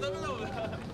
真冷。